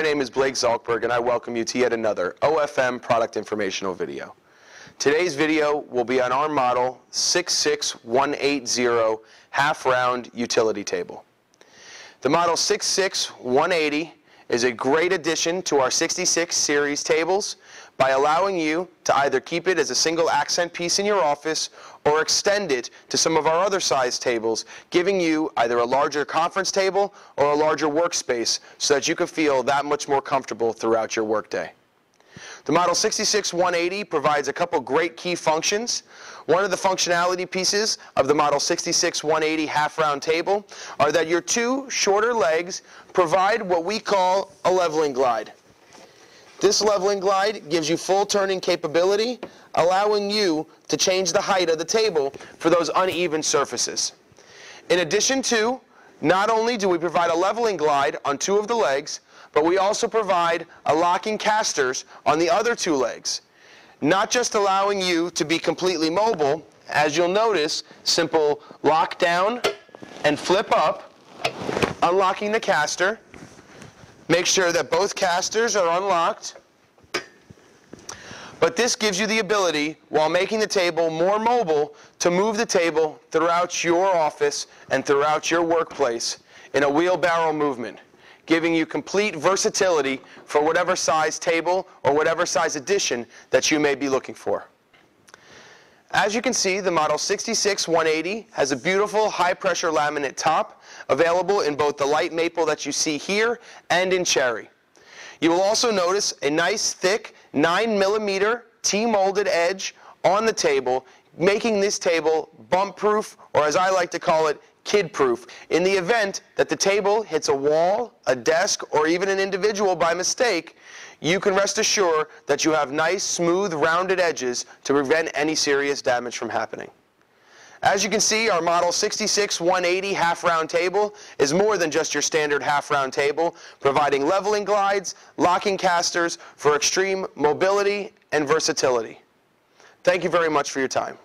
My name is Blake Zalkberg, and I welcome you to yet another OFM product informational video. Today's video will be on our model 66180 half-round utility table. The model 66180 is a great addition to our 66 series tables by allowing you to either keep it as a single accent piece in your office or extend it to some of our other size tables, giving you either a larger conference table or a larger workspace so that you can feel that much more comfortable throughout your workday. The Model 66180 provides a couple great key functions. One of the functionality pieces of the Model 66180 half-round table are that your two shorter legs provide what we call a leveling glide. This leveling glide gives you full turning capability, allowing you to change the height of the table for those uneven surfaces. In addition to, not only do we provide a leveling glide on two of the legs, but we also provide a locking casters on the other two legs. Not just allowing you to be completely mobile, as you'll notice, simple lock down and flip up, unlocking the caster, Make sure that both casters are unlocked. But this gives you the ability, while making the table more mobile, to move the table throughout your office and throughout your workplace in a wheelbarrow movement, giving you complete versatility for whatever size table or whatever size addition that you may be looking for. As you can see, the Model 66180 has a beautiful high-pressure laminate top available in both the light maple that you see here and in cherry. You will also notice a nice thick 9 millimeter T-molded edge on the table, making this table bump-proof, or as I like to call it, kid-proof, in the event that the table hits a wall, a desk, or even an individual by mistake, you can rest assured that you have nice, smooth, rounded edges to prevent any serious damage from happening. As you can see, our Model 66-180 half-round table is more than just your standard half-round table, providing leveling glides, locking casters for extreme mobility and versatility. Thank you very much for your time.